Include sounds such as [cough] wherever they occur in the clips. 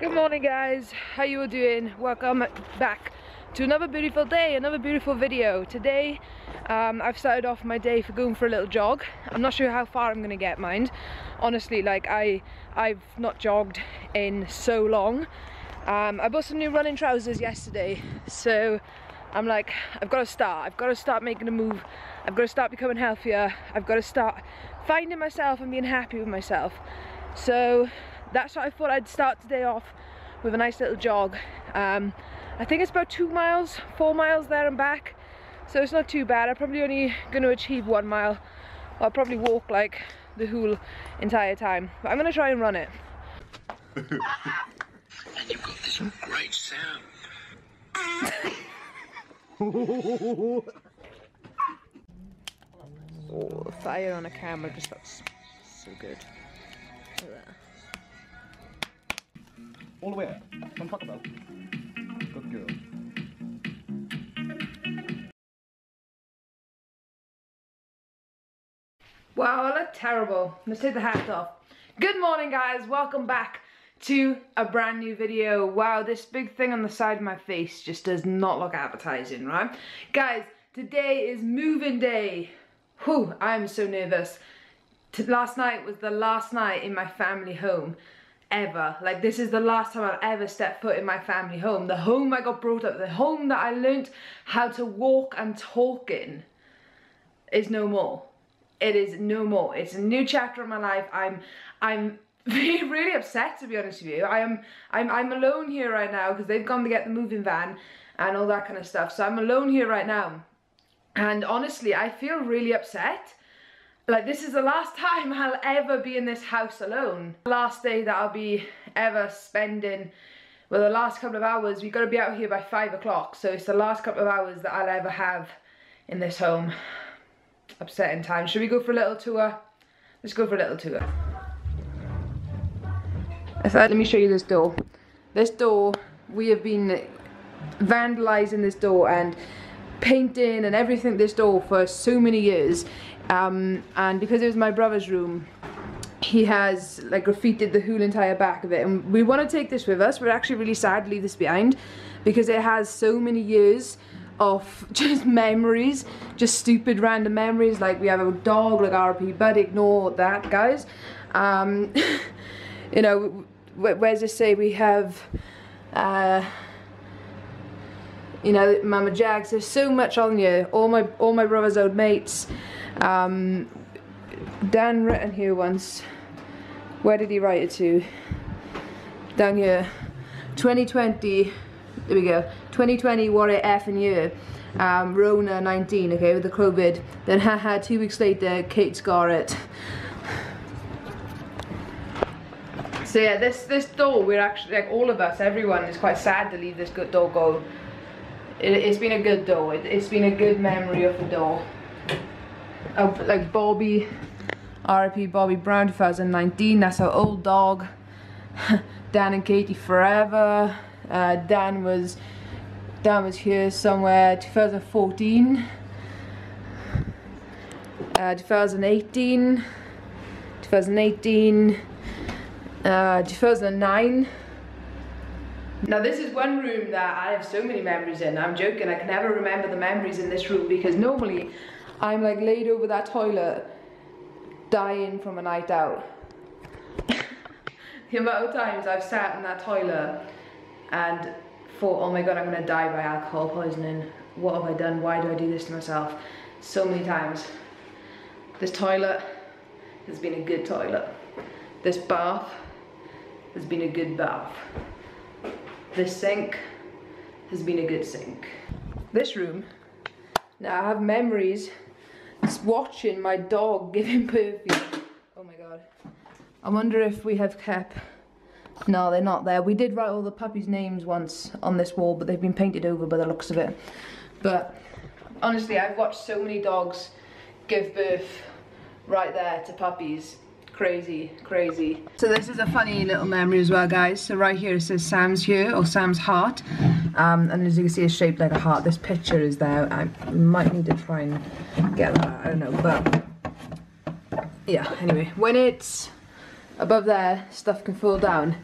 Good morning guys, how you all doing? Welcome back to another beautiful day, another beautiful video. Today um, I've started off my day for going for a little jog. I'm not sure how far I'm gonna get mind. Honestly, like I, I've not jogged in so long. Um, I bought some new running trousers yesterday, so I'm like, I've got to start. I've got to start making a move. I've got to start becoming healthier. I've got to start finding myself and being happy with myself. So that's what I thought I'd start today off with a nice little jog. Um, I think it's about two miles, four miles there and back. So it's not too bad. I'm probably only going to achieve one mile. I'll probably walk like the whole entire time. But I'm going to try and run it. and you've got this great sound. [laughs] oh, the fire on a camera just looks so good. Look at that. All the way up. From Taco Bell. Good girl. Wow, I look terrible. Let's take the hat off. Good morning guys, welcome back to a brand new video. Wow, this big thing on the side of my face just does not look appetizing, right? Guys, today is moving day. Whew, I'm so nervous. T last night was the last night in my family home ever. Like this is the last time I've ever stepped foot in my family home. The home I got brought up, the home that I learnt how to walk and talk in is no more. It is no more. It's a new chapter of my life. I'm I'm really, [laughs] really upset to be honest with you. I am I'm I'm alone here right now because they've gone to get the moving van and all that kind of stuff. So I'm alone here right now. And honestly, I feel really upset like this is the last [laughs] time I'll ever be in this house alone. The last day that I'll be ever spending, well the last couple of hours, we've got to be out here by five o'clock. So it's the last couple of hours that I'll ever have in this home. Upsetting time. Should we go for a little tour? Let's go for a little tour. Let me show you this door. This door, we have been vandalizing this door and painting and everything this door for so many years um, and because it was my brother's room he has like graffitied the whole entire back of it. And we want to take this with us we're actually really sad to leave this behind because it has so many years of [laughs] just memories just stupid random memories like we have a dog like RP but ignore that guys. Um, [laughs] you know where's it say we have uh, you know Mama Jags there's so much on you. All my all my brother's old mates um, Dan written here once. Where did he write it to? Down here. 2020. There we go. 2020 what a effing year. Um, Rona 19, okay, with the COVID. Then haha, two weeks later, Kate's got it. So yeah, this this door, we're actually, like all of us, everyone is quite sad to leave this good door go. It, has been a good door, it, it's been a good memory of the door oh, like Bobby, RIP Bobby Brown 2019, that's our old dog. [laughs] Dan and Katie forever. Uh, Dan was Dan was here somewhere 2014. Uh, 2018, 2018, uh, 2009. Now this is one room that I have so many memories in. I'm joking, I can never remember the memories in this room because normally I'm like laid over that toilet dying from a night out. [laughs] the amount of times I've sat in that toilet and thought, oh my god, I'm gonna die by alcohol poisoning. What have I done? Why do I do this to myself? So many times. This toilet has been a good toilet. This bath has been a good bath. This sink has been a good sink. This room, now I have memories watching my dog [laughs] giving perfume. Oh my god. I wonder if we have kept... No, they're not there. We did write all the puppies' names once on this wall, but they've been painted over by the looks of it. But honestly, I've watched so many dogs give birth right there to puppies. Crazy, crazy. So this is a funny little memory as well, guys. So right here it says Sam's here, or Sam's heart. Um, and as you can see, it's shaped like a heart. This picture is there. I might need to try and get that. I don't know, but yeah. Anyway, when it's above there, stuff can fall down.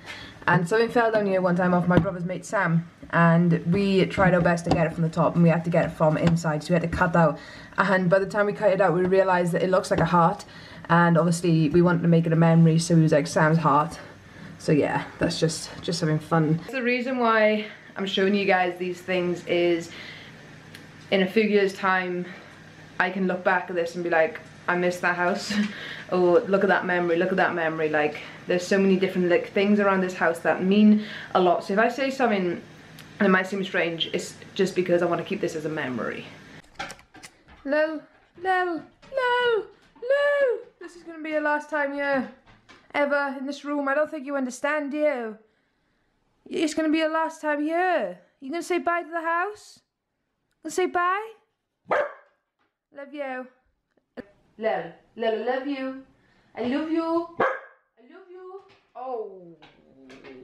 And something fell down here one time off my brother's mate Sam, and we tried our best to get it from the top, and we had to get it from inside, so we had to cut out. And by the time we cut it out, we realised that it looks like a heart, and obviously we wanted to make it a memory, so we was like Sam's heart. So yeah, that's just just something fun. That's The reason why I'm showing you guys these things is in a few years time I can look back at this and be like I miss that house. [laughs] Or oh, look at that memory look at that memory. Like there's so many different like things around this house that mean a lot. So if I say something and it might seem strange it's just because I want to keep this as a memory. Lil, Lil, Lil, Lil this is gonna be your last time here ever in this room. I don't think you understand you it's gonna be your last time here you gonna say bye to the house gonna say bye love you Lil, I love you. I love you. I love you. Oh,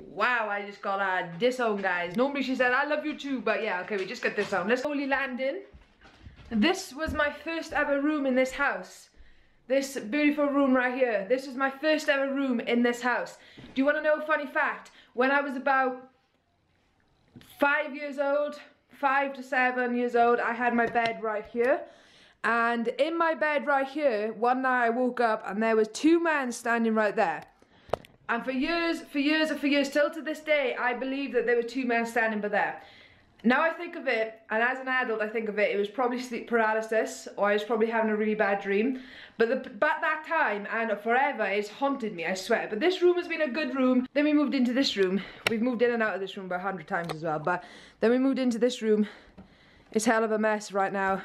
wow, I just got a disown, guys. Normally she said, I love you too, but yeah, okay, we just got disowned. Let's slowly land in. This was my first ever room in this house. This beautiful room right here. This was my first ever room in this house. Do you want to know a funny fact? When I was about five years old, five to seven years old, I had my bed right here. And in my bed right here, one night I woke up and there was two men standing right there. And for years, for years and for years, till to this day, I believe that there were two men standing by there. Now I think of it, and as an adult I think of it, it was probably sleep paralysis, or I was probably having a really bad dream. But, the, but that time, and forever, it's haunted me, I swear. But this room has been a good room. Then we moved into this room. We've moved in and out of this room about a hundred times as well. But then we moved into this room. It's hell of a mess right now.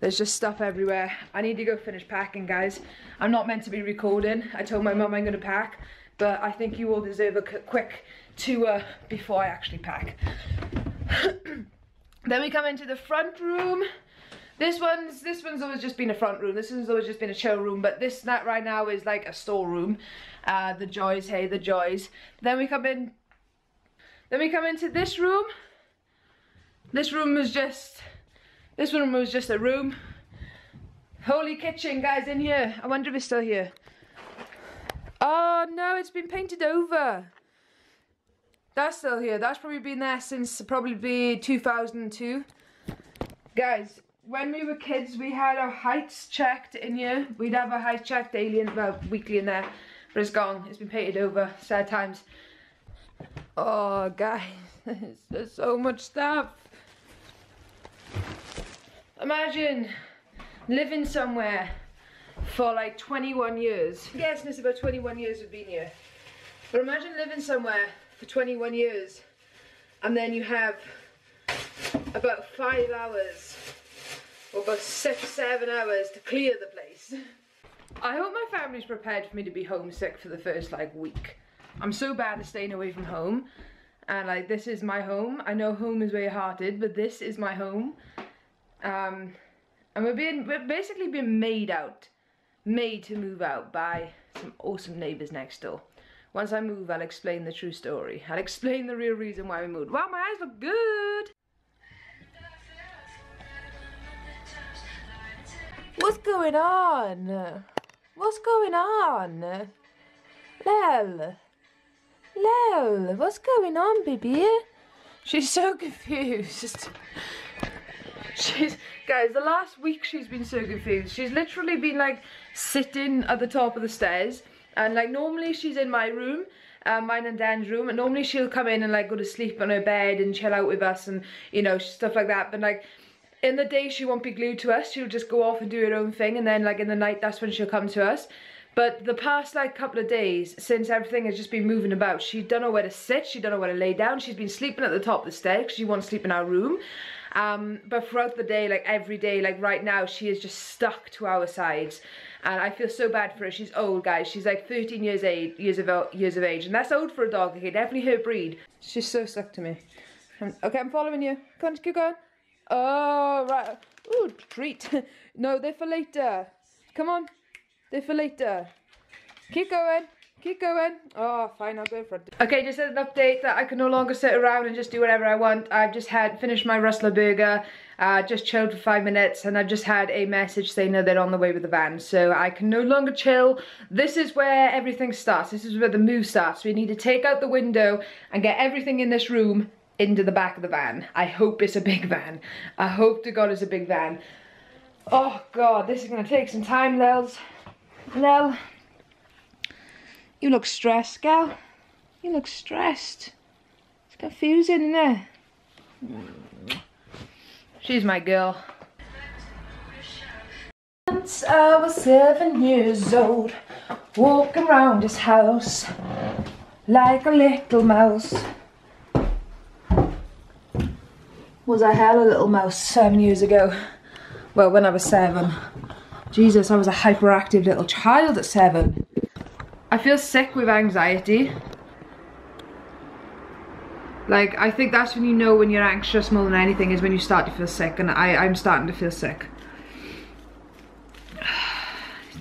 There's just stuff everywhere. I need to go finish packing, guys. I'm not meant to be recording. I told my mum I'm going to pack, but I think you all deserve a quick tour before I actually pack. [coughs] then we come into the front room. This one's this one's always just been a front room. This one's always just been a chill room, but this that right now is like a storeroom. Uh, the joys, hey, the joys. Then we come in. Then we come into this room. This room was just this room was just a room. Holy kitchen, guys, in here. I wonder if it's still here. Oh, no, it's been painted over. That's still here. That's probably been there since probably 2002. Guys, when we were kids, we had our heights checked in here. We'd have our heights checked daily, well, weekly in there. But it's gone. It's been painted over. Sad times. Oh, guys, [laughs] there's so much stuff. Imagine living somewhere for like 21 years. Guessing it's about 21 years we've been here. But imagine living somewhere for 21 years and then you have about five hours or about six, seven hours to clear the place. I hope my family's prepared for me to be homesick for the first like week. I'm so bad at staying away from home and like this is my home. I know home is where your heart is, but this is my home um, and we're being we're basically being made out, made to move out by some awesome neighbours next door. Once I move, I'll explain the true story. I'll explain the real reason why we moved. Wow, my eyes look good. What's going on? What's going on? Lel. Lel, what's going on, baby? She's so confused. She's, guys, the last week she's been so confused. She's literally been like sitting at the top of the stairs and like normally she's in my room uh, mine and Dan's room and normally she'll come in and like go to sleep on her bed and chill out with us and you know stuff like that. But like in the day she won't be glued to us she'll just go off and do her own thing and then like in the night that's when she'll come to us. But the past like couple of days since everything has just been moving about she don't know where to sit she don't know where to lay down she's been sleeping at the top of the stairs she wants to sleep in our room um, but throughout the day, like every day, like right now, she is just stuck to our sides. And I feel so bad for her. She's old, guys. She's like 13 years, age, years, of, years of age. And that's old for a dog. Okay, definitely her breed. She's so stuck to me. okay, I'm following you. Come on, keep going. Oh, right. Ooh, treat. [laughs] no, they're for later. Come on. They're for later. Keep going. Keep going. Oh, fine, I'll go for it. Okay, just an update that I can no longer sit around and just do whatever I want. I've just had finished my Rustler burger, uh, just chilled for five minutes, and I've just had a message saying that they're on the way with the van. So I can no longer chill. This is where everything starts. This is where the move starts. We need to take out the window and get everything in this room into the back of the van. I hope it's a big van. I hope to God it's a big van. Oh God, this is gonna take some time, Lels. Lel. You look stressed, gal. You look stressed. It's confusing, isn't it? Hmm. She's my girl. Once I was seven years old, walking around his house like a little mouse. Was I hell a little mouse seven years ago? Well, when I was seven. Jesus, I was a hyperactive little child at seven. I feel sick with anxiety. Like, I think that's when you know when you're anxious more than anything is when you start to feel sick, and I, I'm starting to feel sick.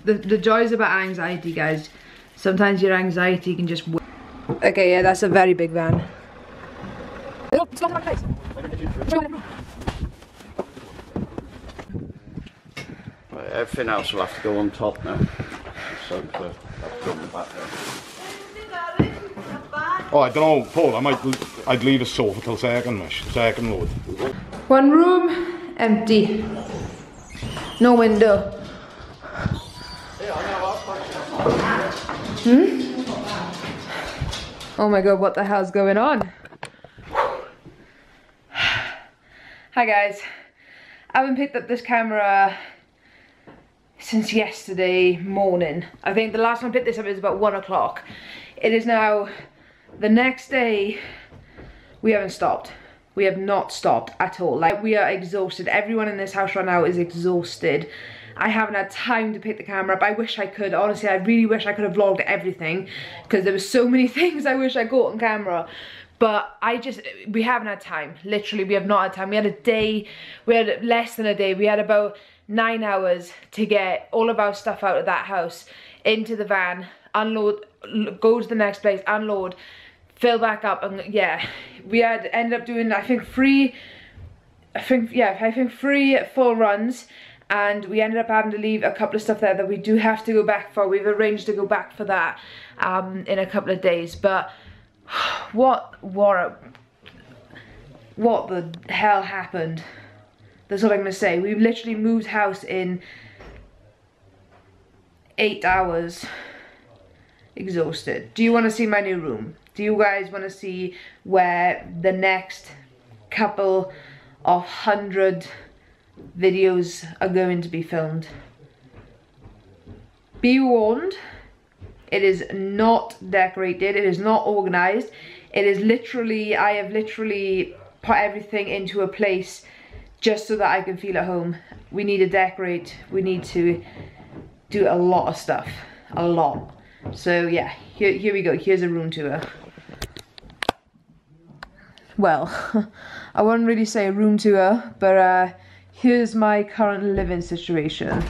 The, the joys about anxiety, guys. Sometimes your anxiety can just... Okay, yeah, that's a very big van. Right, everything else will have to go on top now. So uh, Oh, I don't know, Paul. I might. I'd leave a sofa till second, mish. Second load. One room, empty. No window. Hmm? Oh my god, what the hell's going on? [sighs] Hi guys. I haven't picked up this camera since yesterday morning. I think the last time I picked this up was about one o'clock. It is now the next day. We haven't stopped. We have not stopped at all. Like we are exhausted. Everyone in this house right now is exhausted. I haven't had time to pick the camera up. I wish I could. Honestly, I really wish I could have vlogged everything because there were so many [laughs] things I wish I caught on camera. But I just, we haven't had time. Literally, we have not had time. We had a day, we had less than a day. We had about nine hours to get all of our stuff out of that house into the van, unload, go to the next place, unload, fill back up, and yeah, we had ended up doing I think three, I think yeah, I think three full runs, and we ended up having to leave a couple of stuff there that we do have to go back for. We've arranged to go back for that um, in a couple of days, but [sighs] what what what the hell happened? That's all I'm gonna say. We literally moved house in eight hours. Exhausted. Do you want to see my new room? Do you guys want to see where the next couple of hundred videos are going to be filmed? Be warned, it is not decorated, it is not organized. It is literally, I have literally put everything into a place just so that I can feel at home. We need to decorate, we need to do a lot of stuff, a lot. So yeah, here, here we go, here's a room tour. Well, [laughs] I wouldn't really say a room tour, but uh, here's my current living situation.